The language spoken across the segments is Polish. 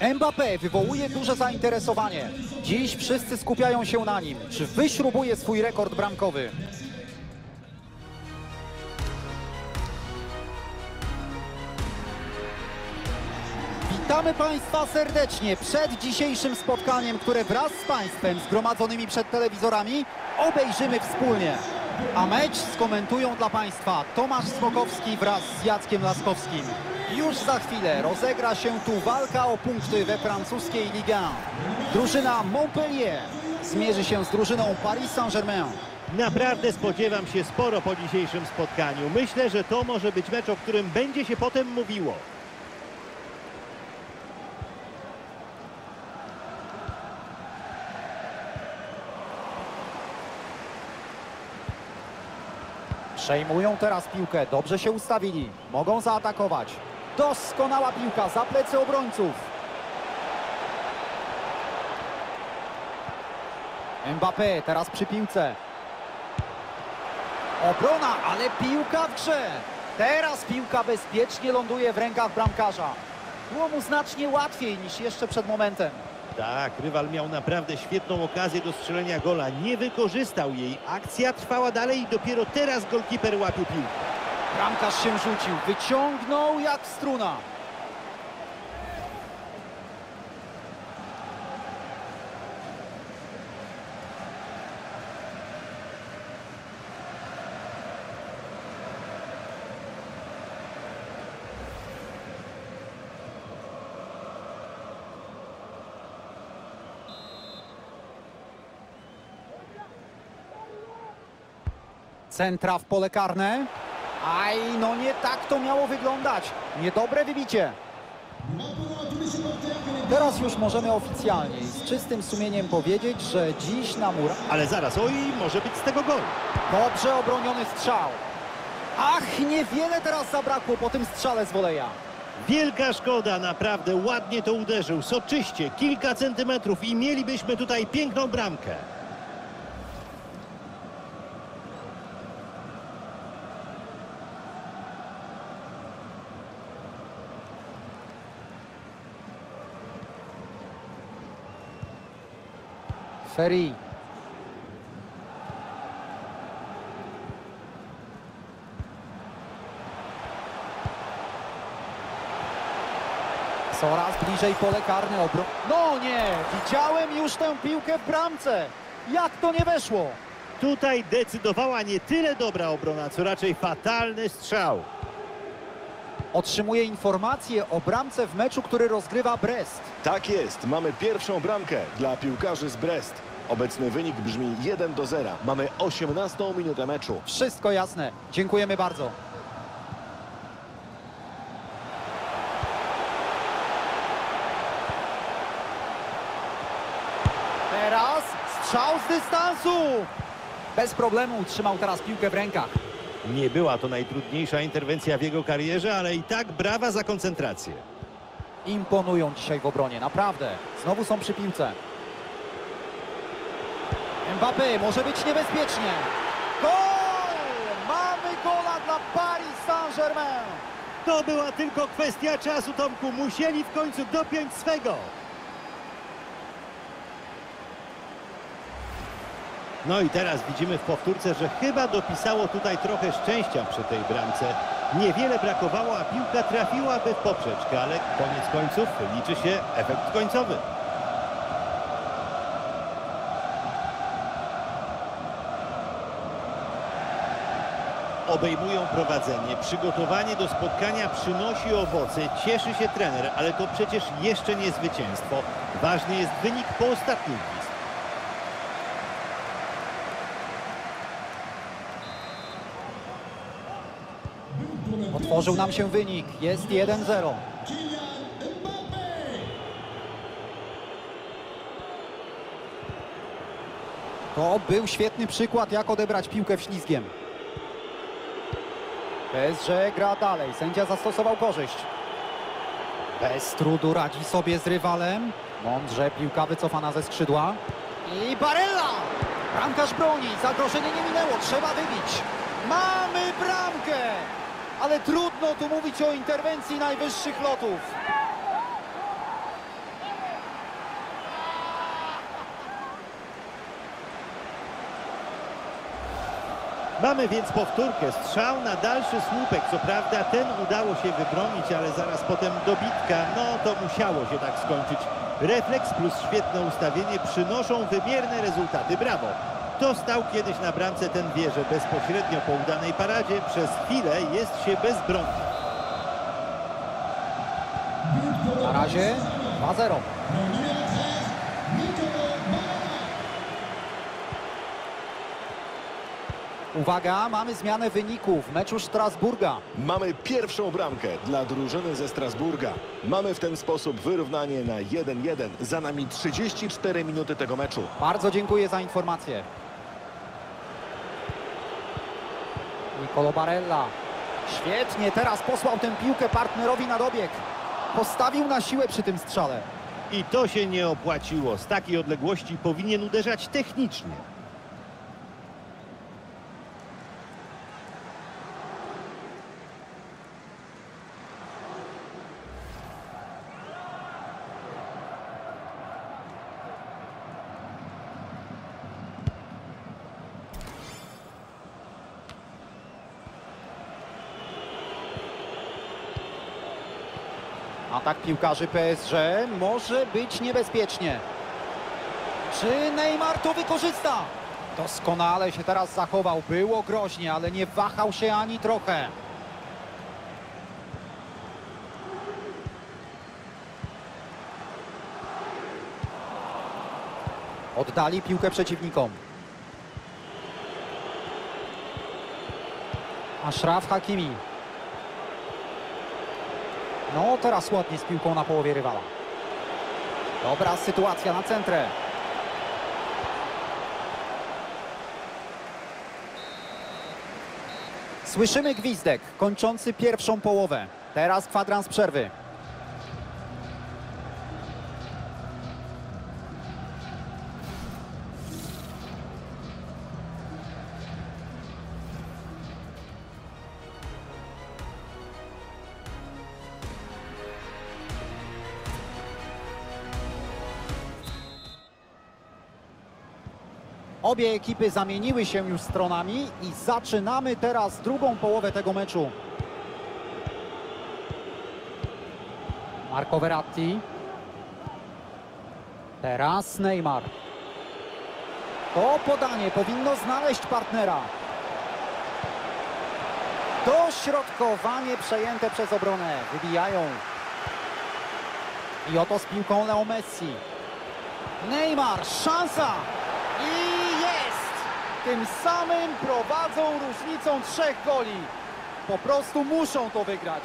Mbappé wywołuje duże zainteresowanie. Dziś wszyscy skupiają się na nim. Czy wyśrubuje swój rekord bramkowy? Witamy Państwa serdecznie przed dzisiejszym spotkaniem, które wraz z Państwem zgromadzonymi przed telewizorami obejrzymy wspólnie. A mecz skomentują dla Państwa Tomasz Smokowski wraz z Jackiem Laskowskim. Już za chwilę rozegra się tu walka o punkty we francuskiej Ligue 1. Drużyna Montpellier zmierzy się z drużyną Paris Saint-Germain. Naprawdę spodziewam się sporo po dzisiejszym spotkaniu. Myślę, że to może być mecz, o którym będzie się potem mówiło. Przejmują teraz piłkę, dobrze się ustawili, mogą zaatakować. Doskonała piłka za plecy obrońców. Mbappé teraz przy piłce. Obrona, ale piłka w grze. Teraz piłka bezpiecznie ląduje w rękach bramkarza. Było mu znacznie łatwiej niż jeszcze przed momentem. Tak, rywal miał naprawdę świetną okazję do strzelenia gola. Nie wykorzystał jej. Akcja trwała dalej i dopiero teraz golkiper łapił piłkę. Bramkarz się rzucił, wyciągnął jak struna. Centra w pole karne. Aj, no nie tak to miało wyglądać. Niedobre wybicie. Teraz już możemy oficjalnie i z czystym sumieniem powiedzieć, że dziś na mur Ale zaraz, oj, może być z tego gol. dobrze obroniony strzał. Ach, niewiele teraz zabrakło po tym strzale z woleja. Wielka szkoda, naprawdę ładnie to uderzył. Soczyście, kilka centymetrów i mielibyśmy tutaj piękną bramkę. Ferry. Coraz bliżej pole karne obro... No nie, widziałem już tę piłkę w bramce. Jak to nie weszło? Tutaj decydowała nie tyle dobra obrona, co raczej fatalny strzał. Otrzymuje informację o bramce w meczu, który rozgrywa Brest. Tak jest, mamy pierwszą bramkę dla piłkarzy z Brest. Obecny wynik brzmi 1 do 0. Mamy 18 minutę meczu. Wszystko jasne. Dziękujemy bardzo. Teraz strzał z dystansu. Bez problemu utrzymał teraz piłkę w rękach. Nie była to najtrudniejsza interwencja w jego karierze, ale i tak brawa za koncentrację. Imponują dzisiaj w obronie, naprawdę. Znowu są przy piłce. Mbappé może być niebezpiecznie. Gol! Mamy gola dla Paris Saint-Germain. To była tylko kwestia czasu, Tomku. Musieli w końcu dopiąć swego. No i teraz widzimy w powtórce, że chyba dopisało tutaj trochę szczęścia przy tej bramce. Niewiele brakowało, a piłka trafiłaby w poprzeczkę, ale koniec końców liczy się efekt końcowy. Obejmują prowadzenie. Przygotowanie do spotkania przynosi owoce. Cieszy się trener, ale to przecież jeszcze nie zwycięstwo. Ważny jest wynik po ostatnim Otworzył nam się wynik. Jest 1-0. To był świetny przykład, jak odebrać piłkę w ślizgiem. PSG gra dalej. Sędzia zastosował korzyść. Bez trudu radzi sobie z rywalem. Mądrze piłka wycofana ze skrzydła. I Barella! Bramkarz broni. Zagrożenie nie minęło. Trzeba wybić. Mamy bramkę! ale trudno tu mówić o interwencji najwyższych lotów. Mamy więc powtórkę, strzał na dalszy słupek, co prawda ten udało się wybronić, ale zaraz potem dobitka, no to musiało się tak skończyć. Refleks plus świetne ustawienie przynoszą wymierne rezultaty, brawo. Kto stał kiedyś na bramce, ten wie, że bezpośrednio po udanej paradzie przez chwilę jest się bezbronny. Na razie 2-0. Uwaga, mamy zmianę wyniku w meczu Strasburga. Mamy pierwszą bramkę dla drużyny ze Strasburga. Mamy w ten sposób wyrównanie na 1-1. Za nami 34 minuty tego meczu. Bardzo dziękuję za informację. Nicolo Barella. Świetnie, teraz posłał tę piłkę partnerowi na dobieg. Postawił na siłę przy tym strzale. I to się nie opłaciło. Z takiej odległości powinien uderzać technicznie. Atak piłkarzy PSG może być niebezpiecznie. Czy Neymar to wykorzysta? Doskonale się teraz zachował. Było groźnie, ale nie wahał się ani trochę. Oddali piłkę przeciwnikom. Ashraf Hakimi. No, teraz ładnie z piłką na połowie rywala. Dobra sytuacja na centrę. Słyszymy gwizdek kończący pierwszą połowę. Teraz kwadrans przerwy. Obie ekipy zamieniły się już stronami i zaczynamy teraz drugą połowę tego meczu. Marco Verratti. Teraz Neymar. To podanie powinno znaleźć partnera. Dośrodkowanie przejęte przez obronę. Wybijają. I oto z piłką Leo Messi. Neymar, szansa! I! Tym samym prowadzą różnicą trzech goli. Po prostu muszą to wygrać.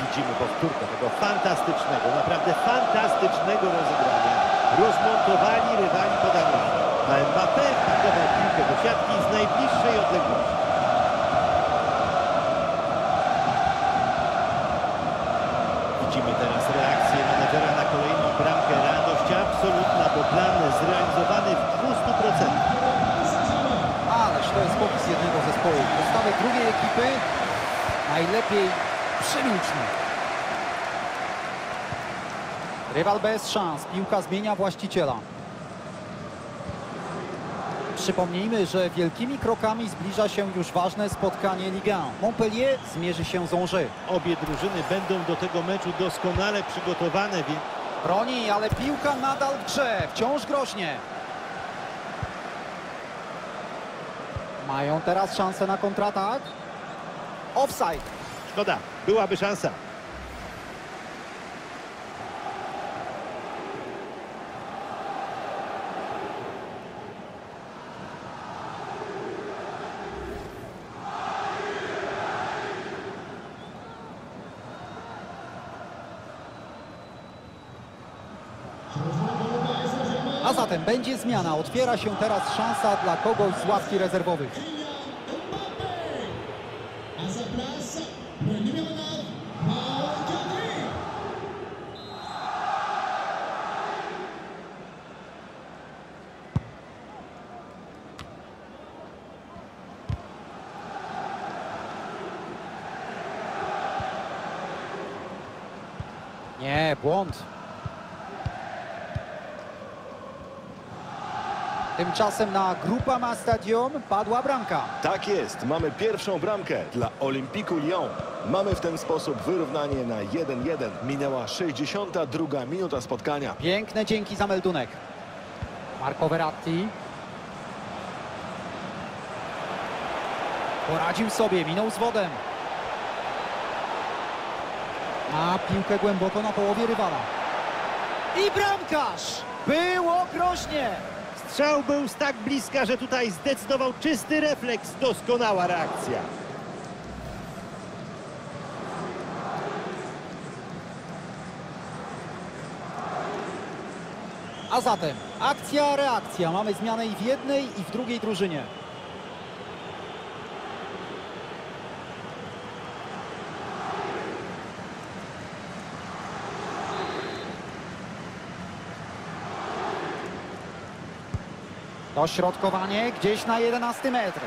Widzimy powtórkę tego fantastycznego, naprawdę fantastycznego rozegrania. Rozmontowali rywali podaniami. A Mbappé wpakował piłkę do siatki z najbliższej odległości. Widzimy teraz plan zrealizowany w 200%. Ależ to jest popis jednego zespołu. Postawę drugiej ekipy najlepiej przymilczmy. Rywal bez szans. Piłka zmienia właściciela. Przypomnijmy, że wielkimi krokami zbliża się już ważne spotkanie Ligue 1. Montpellier zmierzy się z Angers. Obie drużyny będą do tego meczu doskonale przygotowane, więc Broni, ale piłka nadal w grze. Wciąż groźnie. Mają teraz szansę na kontratak. Offside. szkoda, byłaby szansa. Zatem będzie zmiana. Otwiera się teraz szansa dla kogoś z ławki rezerwowych. A sa Tymczasem na Grupama Stadium padła bramka. Tak jest, mamy pierwszą bramkę dla Olympiku Lyon. Mamy w ten sposób wyrównanie na 1-1. Minęła 62 minuta spotkania. Piękne dzięki za meldunek. Marco Verratti. Poradził sobie, minął z wodem. Ma piłkę głęboko na połowie rywala. I bramkarz! Było groźnie! Strzał był z tak bliska, że tutaj zdecydował czysty refleks. Doskonała reakcja. A zatem akcja, reakcja. Mamy zmianę i w jednej, i w drugiej drużynie. Dośrodkowanie gdzieś na 11 metr.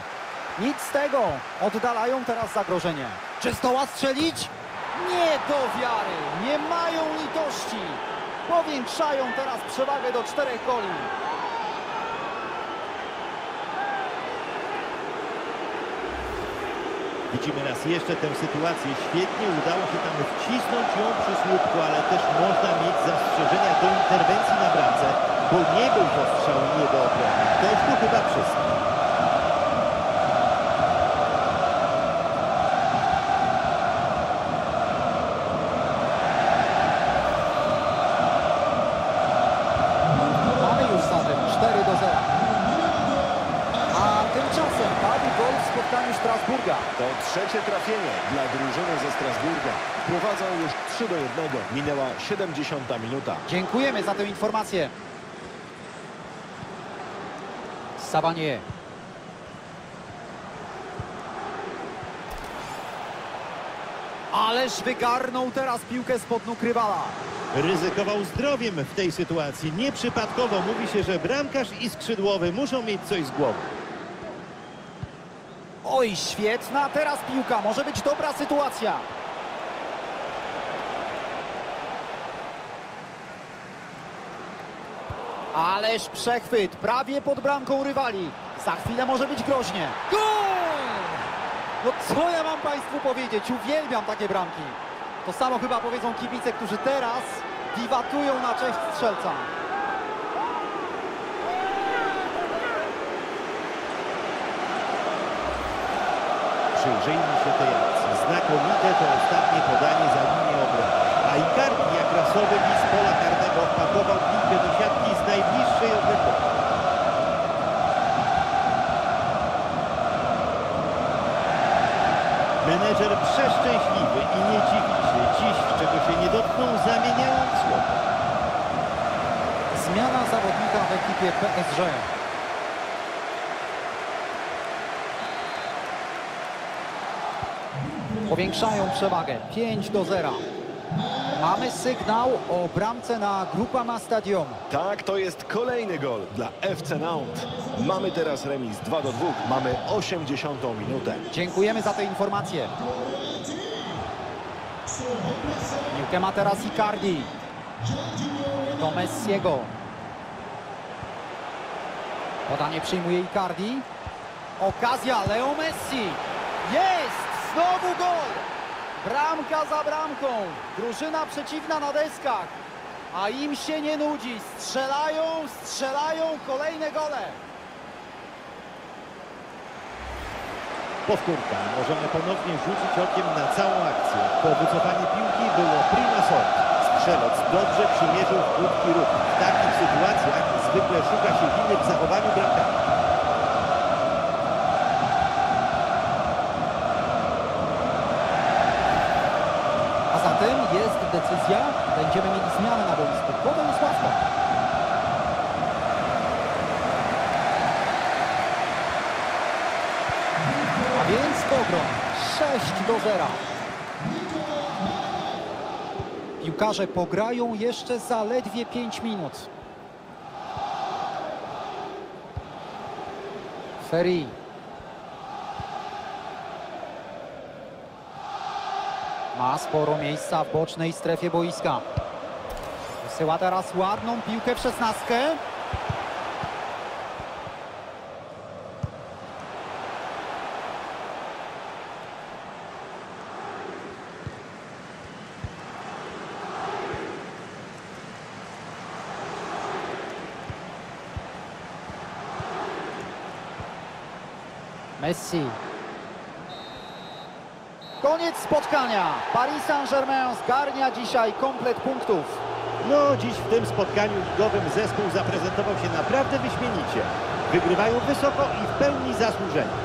Nic z tego. Oddalają teraz zagrożenie. Czy zdoła strzelić? Nie do wiary. Nie mają litości. Powiększają teraz przewagę do czterech goli. Widzimy raz jeszcze tę sytuację. Świetnie udało się tam wcisnąć ją przy słupku, ale też można mieć zastrzeżenia do interwencji na bramce, bo nie był to strzał nie do obrony. Ktoś tu chyba przystał. Prowadzą już 3 do 1. Minęła 70 minuta. Dziękujemy za tę informację. Sabanie. Ależ wygarnął teraz piłkę spod nóg rywala. Ryzykował zdrowiem w tej sytuacji. Nieprzypadkowo mówi się, że bramkarz i skrzydłowy muszą mieć coś z głowy. Oj, świetna teraz piłka. Może być dobra sytuacja. Ależ przechwyt, prawie pod bramką rywali. Za chwilę może być groźnie. Gol! No co ja mam Państwu powiedzieć? Uwielbiam takie bramki. To samo chyba powiedzą kibice, którzy teraz wiwatują na cześć strzelca. Przyjrzyjmy się tej akcji. Znakomite to ostatnie podanie za linię obrony. A Icardi jak rasowy lis pola karnego wpakował piłkę do siatki z najbliższej odległości. Menedżer przeszczęśliwy i nie dziwi się dziś, czego się nie dotknął, zamieniając słowo. Zmiana zawodnika w ekipie PSG. Powiększają przewagę 5 do 0. Mamy sygnał o bramce na Grupama Stadium. Tak, to jest kolejny gol dla FC Nantes. Mamy teraz remis 2 do 2. Mamy 80 minutę. Dziękujemy za tę informację. Piłkę ma teraz Icardi. Do Messiego. Podanie przyjmuje Icardi. Okazja, Leo Messi. Jest! Znowu gol! Bramka za bramką. Drużyna przeciwna na deskach. A im się nie nudzi. Strzelają, strzelają kolejne gole. Powtórka. Możemy ponownie rzucić okiem na całą akcję. Po wycofaniu piłki było prima sort. Strzelec dobrze przymierzył w krótki ruch. W takich sytuacjach zwykle szuka się winy w zachowaniu bramkarza. Decyzja, będziemy mieli zmianę na boisku. Potem jest ławka. A więc pogrom 6 do 0. Piłkarze pograją jeszcze zaledwie 5 minut. Ferry. Ma sporo miejsca w bocznej strefie boiska. Wysyła teraz ładną piłkę w szesnastkę. Messi Koniec spotkania. Paris Saint-Germain zgarnia dzisiaj komplet punktów. No, dziś w tym spotkaniu ligowym zespół zaprezentował się naprawdę wyśmienicie. Wygrywają wysoko i w pełni zasłużenie.